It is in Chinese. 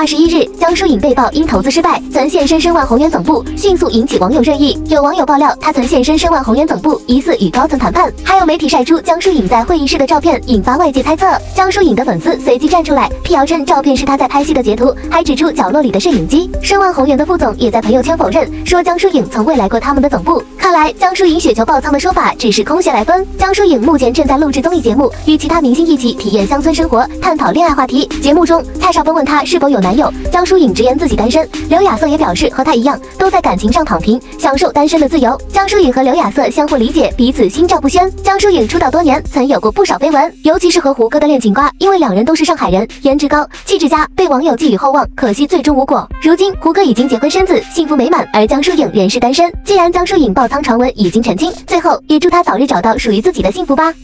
二十一日，江疏影被曝因投资失败，曾现身申万宏源总部，迅速引起网友热议。有网友爆料，他曾现身申万宏源总部，疑似与高层谈判。还有媒体晒出江疏影在会议室的照片，引发外界猜测。江疏影的粉丝随即站出来辟谣称，照片是他在拍戏的截图，还指出角落里的摄影机。申万宏源的副总也在朋友圈否认，说江疏影从未来过他们的总部。看来江疏影雪球爆仓的说法只是空穴来风。江疏影目前正在录制综艺节目，与其他明星一起体验乡村生活，探讨恋爱话题。节目中，蔡少芬问他是否有男友，江疏影直言自己单身。刘亚瑟也表示和他一样，都在感情上躺平，享受单身的自由。江疏影和刘亚瑟相互理解，彼此心照不宣。江疏影出道多年，曾有过不少绯闻，尤其是和胡歌的恋情瓜，因为两人都是上海人，颜值高，气质佳，被网友寄予厚望，可惜最终无果。如今胡歌已经结婚生子，幸福美满，而江疏影仍是单身。既然江疏影爆仓传闻已经澄清，最后也祝他早日找到属于自己的幸福吧。